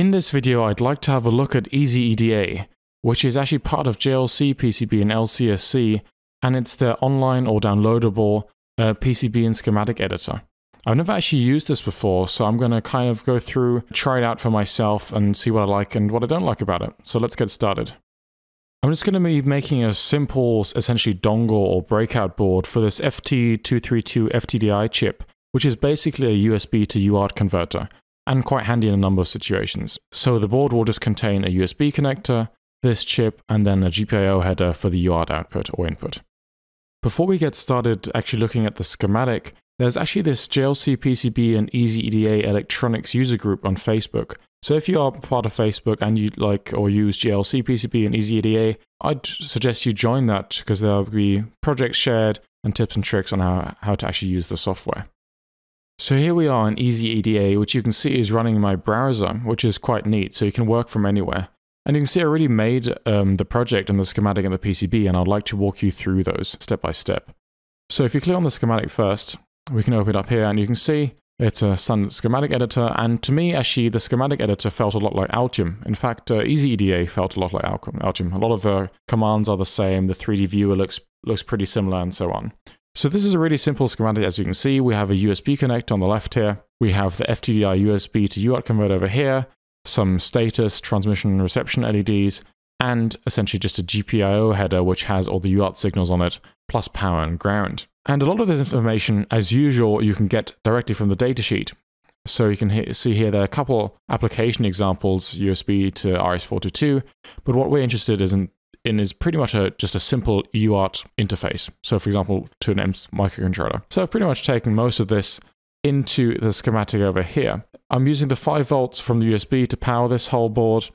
In this video, I'd like to have a look at EasyEDA, which is actually part of JLC PCB and LCSC, and it's their online or downloadable uh, PCB and schematic editor. I've never actually used this before, so I'm going to kind of go through, try it out for myself, and see what I like and what I don't like about it. So let's get started. I'm just going to be making a simple, essentially dongle or breakout board for this FT232 FTDI chip, which is basically a USB to UART converter, and quite handy in a number of situations. So the board will just contain a USB connector, this chip, and then a GPIO header for the UART output or input. Before we get started actually looking at the schematic, there's actually this JLC PCB and EasyEDA electronics user group on Facebook. So if you are part of Facebook and you like or use JLC PCB and EasyEDA, I'd suggest you join that because there'll be projects shared and tips and tricks on how, how to actually use the software. So here we are in EasyEDA, which you can see is running in my browser, which is quite neat, so you can work from anywhere. And you can see I already made um, the project and the schematic and the PCB, and I'd like to walk you through those step by step. So if you click on the schematic first, we can open it up here and you can see it's a standard schematic editor. And to me, actually, the schematic editor felt a lot like Altium. In fact, uh, EasyEDA felt a lot like Altium. A lot of the commands are the same. The 3D viewer looks, looks pretty similar and so on. So this is a really simple schematic. As you can see, we have a USB connect on the left here. We have the FTDI USB to UART converter over here, some status, transmission, and reception LEDs, and essentially just a GPIO header which has all the UART signals on it, plus power and ground. And a lot of this information, as usual, you can get directly from the datasheet. So you can see here there are a couple application examples, USB to RS422, but what we're interested in, in is pretty much a, just a simple UART interface. So for example, to an EMS microcontroller. So I've pretty much taken most of this into the schematic over here. I'm using the 5 volts from the USB to power this whole board,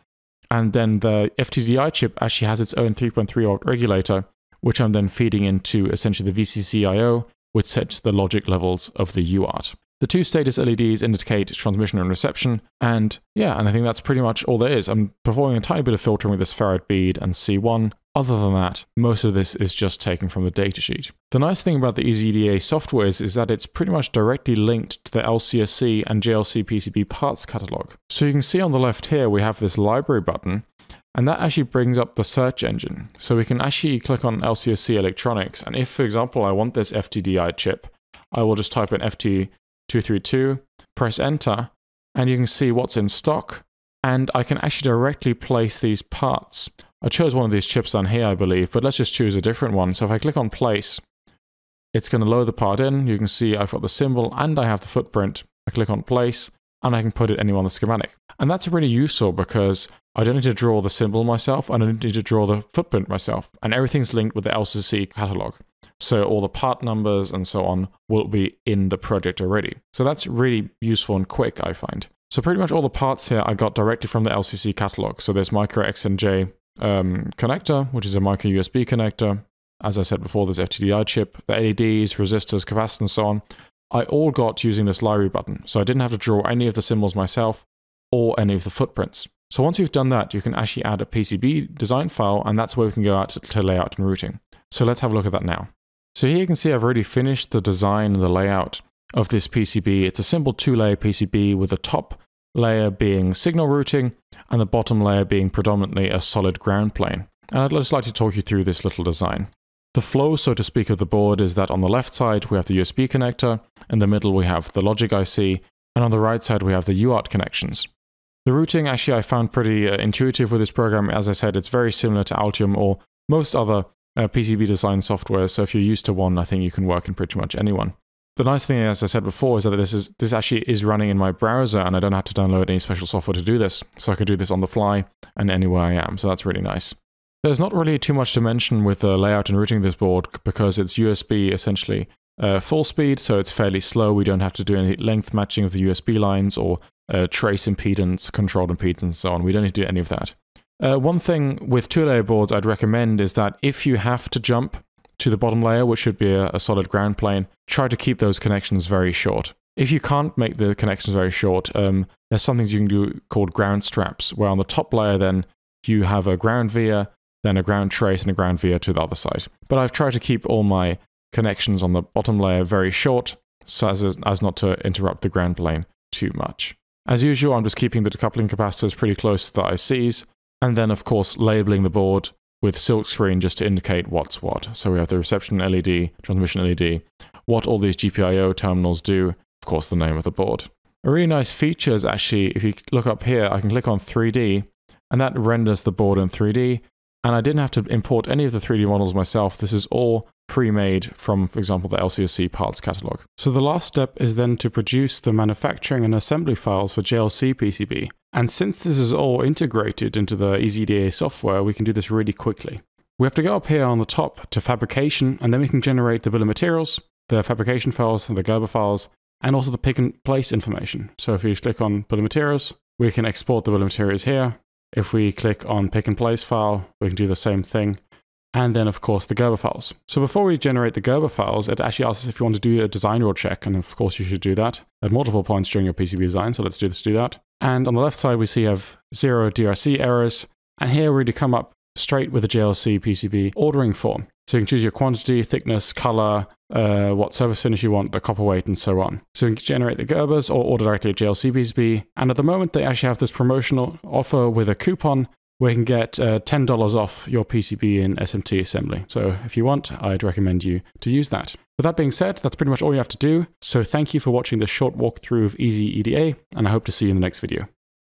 and then the FTDI chip actually has its own 3.3 volt regulator, which I'm then feeding into essentially the VCCIO, which sets the logic levels of the UART. The two status LEDs indicate transmission and reception, and yeah, and I think that's pretty much all there is. I'm performing a tiny bit of filtering with this ferrite bead and C1. Other than that, most of this is just taken from the datasheet. The nice thing about the EasyEDA software is, is that it's pretty much directly linked to the LCSC and JLC PCB parts catalog. So you can see on the left here, we have this library button, and that actually brings up the search engine. So we can actually click on LCSC electronics. And if, for example, I want this FTDI chip, I will just type in FT232, press enter, and you can see what's in stock. And I can actually directly place these parts. I chose one of these chips down here, I believe, but let's just choose a different one. So if I click on place, it's going to load the part in. You can see I've got the symbol and I have the footprint. I click on place and I can put it anywhere on the schematic. And that's really useful because I don't need to draw the symbol myself, I don't need to draw the footprint myself, and everything's linked with the LCSC catalog. So all the part numbers and so on will be in the project already. So that's really useful and quick, I find. So pretty much all the parts here I got directly from the LCSC catalog. So there's micro XNJ um, connector, which is a micro USB connector. As I said before, there's FTDI chip, the LEDs, resistors, capacitors, and so on. I all got using this library button, so I didn't have to draw any of the symbols myself or any of the footprints. So once you've done that, you can actually add a PCB design file, and that's where we can go out to layout and routing. So let's have a look at that now. So here you can see I've already finished the design and the layout of this PCB. It's a simple two-layer PCB with the top layer being signal routing and the bottom layer being predominantly a solid ground plane. And I'd just like to talk you through this little design. The flow, so to speak, of the board is that on the left side we have the USB connector, in the middle we have the logic IC, and on the right side we have the UART connections. The routing actually I found pretty uh, intuitive with this program. As I said, it's very similar to Altium or most other uh, PCB design software, so if you're used to one, I think you can work in pretty much anyone. The nice thing, as I said before, is that this is this actually is running in my browser and I don't have to download any special software to do this. So I can do this on the fly and anywhere I am, so that's really nice. There's not really too much to mention with the layout and routing this board because it's USB essentially uh, full speed, so it's fairly slow. We don't have to do any length matching of the USB lines or uh, trace impedance, controlled impedance, and so on. We don't need to do any of that. Uh, one thing with two-layer boards I'd recommend is that if you have to jump to the bottom layer, which should be a, a solid ground plane, try to keep those connections very short. If you can't make the connections very short, um, there's something you can do called ground straps, where on the top layer then you have a ground via then a ground trace and a ground via to the other side. But I've tried to keep all my connections on the bottom layer very short so as, as not to interrupt the ground plane too much. As usual, I'm just keeping the decoupling capacitors pretty close to the ICs, and then of course labeling the board with silkscreen just to indicate what's what. So we have the reception LED, transmission LED, what all these GPIO terminals do, of course the name of the board. A really nice feature is actually, if you look up here, I can click on 3D, and that renders the board in 3D, and I didn't have to import any of the 3D models myself. This is all pre-made from, for example, the LCSC parts catalog. So the last step is then to produce the manufacturing and assembly files for JLC PCB. And since this is all integrated into the EasyEDA software, we can do this really quickly. We have to go up here on the top to fabrication, and then we can generate the bill of materials, the fabrication files, the Gerber files, and also the pick and place information. So if you click on bill of materials, we can export the bill of materials here, if we click on pick and place file, we can do the same thing. And then, of course, the Gerber files. So before we generate the Gerber files, it actually asks us if you want to do a design rule check. And of course, you should do that at multiple points during your PCB design. So let's do this, do that. And on the left side, we see have zero DRC errors. And here we come up straight with the JLC PCB ordering form. So you can choose your quantity, thickness, color, uh, what surface finish you want, the copper weight, and so on. So you can generate the Gerbers or order directly at JLC PCB. And at the moment, they actually have this promotional offer with a coupon where you can get uh, $10 off your PCB in SMT assembly. So if you want, I'd recommend you to use that. With that being said, that's pretty much all you have to do. So thank you for watching this short walkthrough of Easy EDA, and I hope to see you in the next video.